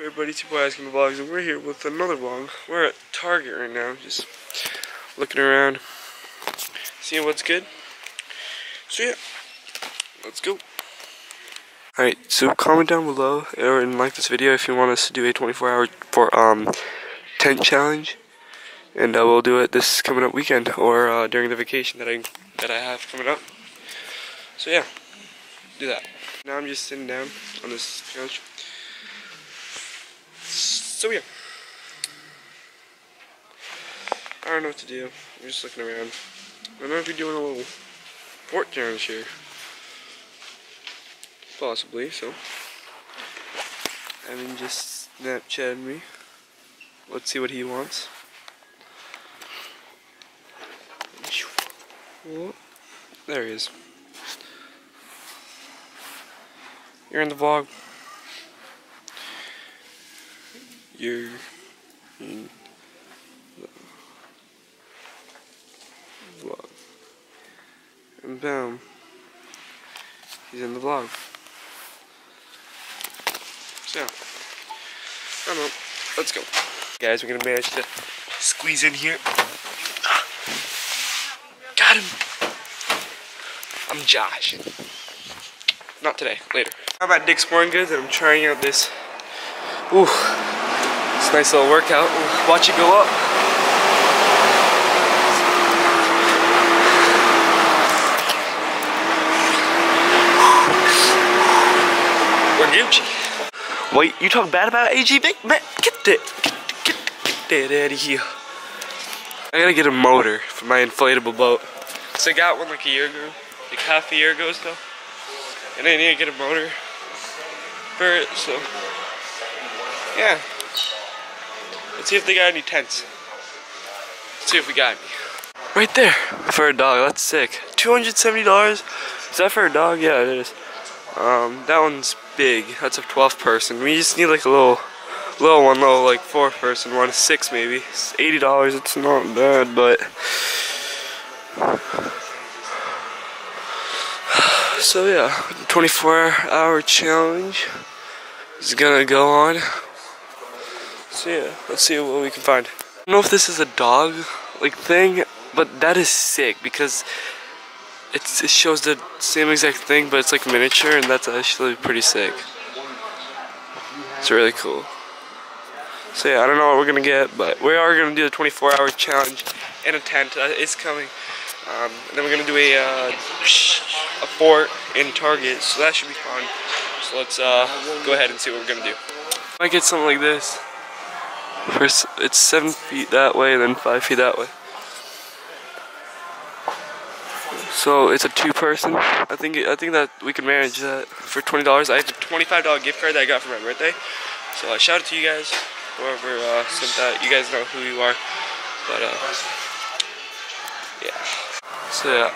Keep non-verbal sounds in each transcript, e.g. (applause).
Everybody, it's your boy Alex Ginter Vlogs, and we're here with another vlog. We're at Target right now, just looking around, seeing what's good. So yeah, let's go. Alright, so comment down below or and like this video if you want us to do a 24 hour for um tent challenge, and uh, we'll do it this coming up weekend or uh, during the vacation that I that I have coming up. So yeah, do that. Now I'm just sitting down on this couch. So yeah. I don't know what to do. I'm just looking around. I might be doing a little fort challenge here. Possibly, so. Evan just Snapchatted me. Let's see what he wants. There he is. You're in the vlog. In the vlog. And boom. He's in the vlog. So, I know. Let's go. Guys, we're gonna manage to squeeze in here. Got him. I'm Josh. Not today, later. I'm at Dick's Sporting Goods and I'm trying out this. Ooh, nice little workout. Watch it go up. We're Gucci. Wait, you talk bad about AGV? Man, get that, get, get, get that out of here. I gotta get a motor for my inflatable boat. So I got one like a year ago, like half a year ago so. And I need to get a motor for it, so. Yeah. Let's see if they got any tents. Let's see if we got any. Right there, for a dog, that's sick. $270? Is that for a dog? Yeah, it is. Um, that one's big. That's a 12 person. We just need like a little, little one, little like four person one, six maybe. It's $80. It's not bad, but. (sighs) So yeah, 24 hour challenge is gonna go on. So yeah, let's see what we can find. I don't know if this is a dog like thing, but that is sick because it shows the same exact thing, but it's like miniature, and that's actually pretty sick. It's really cool. So yeah, I don't know what we're gonna get, but we are gonna do the 24 hour challenge in a tent. Uh, it's coming. Um, and then we're gonna do a uh, a fort in Target, so that should be fun. So let's uh, go ahead and see what we're gonna do. Might get something like this. First, it's seven feet that way, and then five feet that way. So it's a two-person. I think I think that we can manage that for twenty dollars. I have a twenty-five dollar gift card that I got for my birthday. So uh, shout out to you guys, whoever uh, sent that. You guys know who you are, but uh, yeah. So yeah,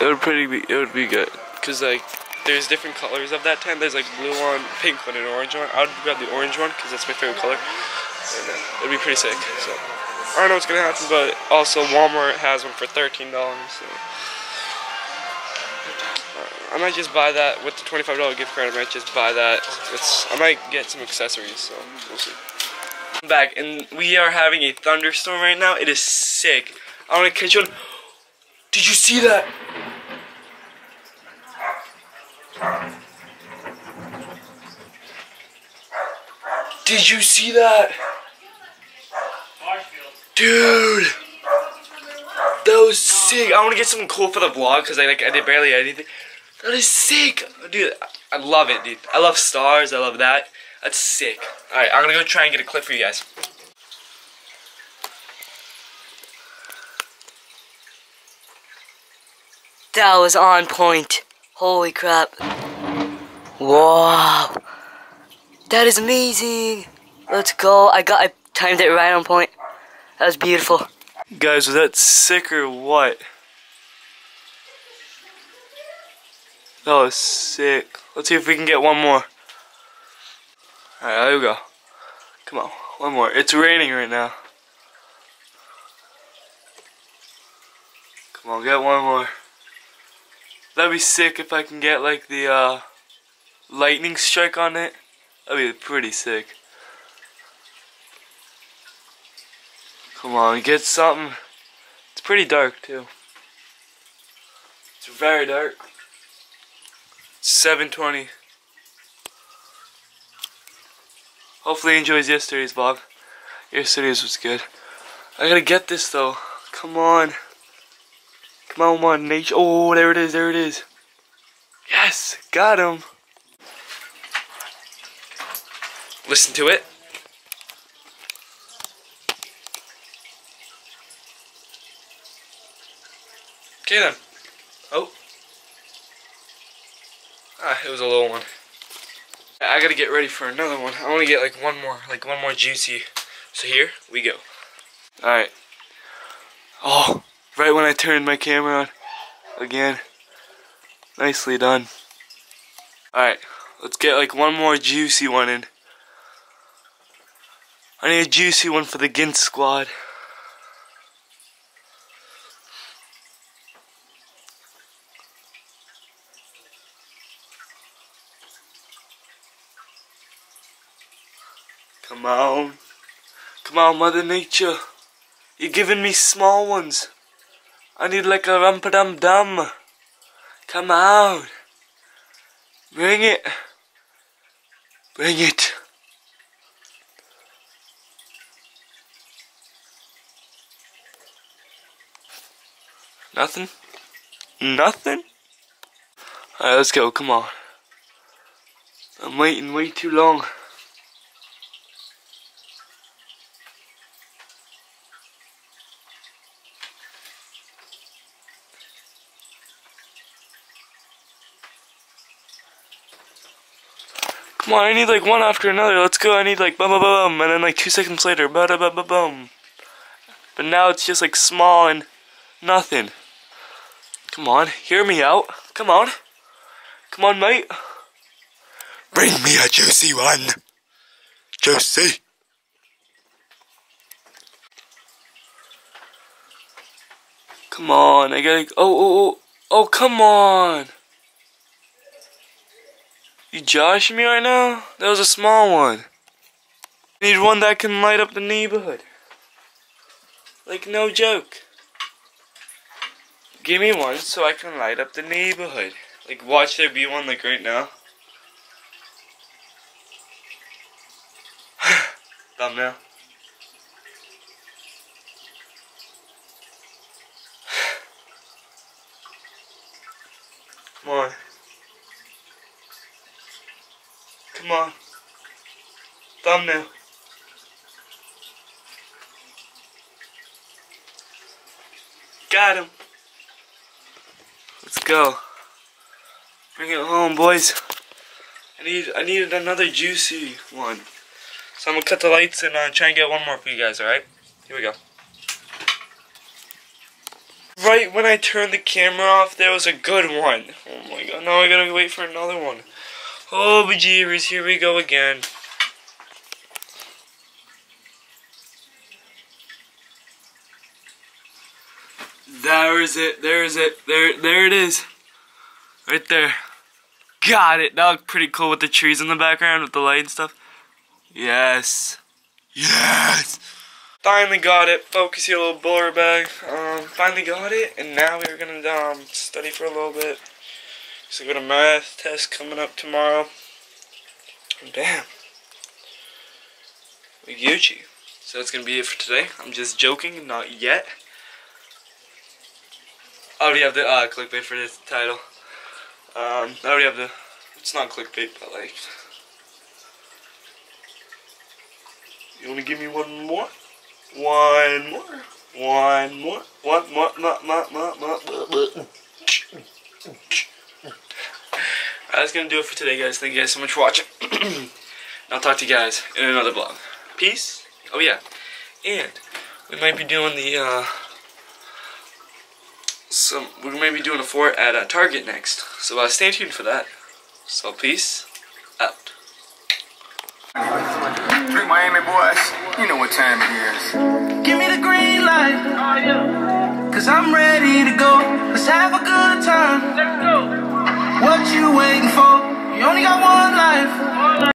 it would pretty be it would be good because like there's different colors of that tent. There's like blue one, pink one, and orange one. I would grab the orange one because that's my favorite color, and it'd be pretty sick. So I don't know what's gonna happen, but also Walmart has one for thirteen dollars. So. I might just buy that with the twenty-five dollar gift card. I might just buy that. It's I might get some accessories, so we'll see. I'm back, and we are having a thunderstorm right now. It is sick. I want to catch you on. Did you see that? Did you see that? Dude! That was sick. I want to get something cool for the vlog because I like I did barely anything. That is sick, dude. I love it, dude. I love stars. I love that. That's sick. All right, I'm gonna go try and get a clip for you guys. That was on point. Holy crap. Wow. That is amazing. Let's go. I got I timed it right on point. That was beautiful. Guys, was that sick or what? That was sick. Let's see if we can get one more. Alright, there we go. Come on, one more. It's raining right now. Come on, get one more. That'd be sick if I can get like the uh, lightning strike on it. That'd be pretty sick. Come on, get something. It's pretty dark too. It's very dark. 720. Hopefully he enjoys yesterday's vlog. Yesterday's was good. I gotta get this though. Come on. Come on, come on, nature. Oh, there it is, there it is. Yes, got him. Listen to it. Okay then. Oh. Ah, it was a little one. I gotta get ready for another one. I want to get like one more, like one more juicy. So here we go. Alright. Oh, right when I turned my camera on. Again. Nicely done. Alright, let's get like one more juicy one in. I need a juicy one for the Gint squad. Come on. Come on, Mother Nature. You're giving me small ones. I need like a rumpadum dum. Come on. Bring it. Bring it. Nothing? Nothing? Alright, let's go. Come on. I'm waiting way too long. Come on, I need like one after another. Let's go. I need like bum bum bum, and then like two seconds later, ba da ba ba bum. But now it's just like small and nothing. Come on, hear me out. Come on. Come on, mate. Bring me a juicy one. Juicy. Come on, I gotta. Oh, oh, oh, oh, come on. You joshing me right now? That was a small one. I need one that can light up the neighborhood. Like, no joke. Give me one so I can light up the neighborhood. Like, watch there be one, like, right now. (sighs) Thumbnail. (sighs) Come on. Come on. Thumbnail. Got him. Let's go. Bring it home, boys. I need I needed another juicy one. So I'm gonna cut the lights and uh, try and get one more for you guys, alright? Here we go. Right when I turned the camera off, there was a good one. Oh my god, now I gotta wait for another one. Oh, bejeebers, here we go again. There is it, there is it, there, there it is. Right there. Got it, that looked pretty cool with the trees in the background, with the light and stuff. Yes. Yes. Finally got it. Focus your little blower bag. Um, finally got it, and now we're gonna um study for a little bit. So got a math test coming up tomorrow. Damn. We Gucci. So that's gonna be it for today. I'm just joking, not yet. I already have the uh, clickbait for this title. Um, I already have the. It's not clickbait, but like. You wanna give me one more? One more. One more. One more. One more, One more, more, more, more. That's gonna do it for today, guys. Thank you guys so much for watching. (clears throat) and I'll talk to you guys in another vlog. Peace. Oh yeah, and we might be doing the uh, some we might be doing a fort at uh, Target next. So uh, stay tuned for that. So peace out. Three Miami boys. You know what time it is. Give me the green light. Cause I'm ready to go. Let's have a good time. Let's go. What you waiting for? You only got one life.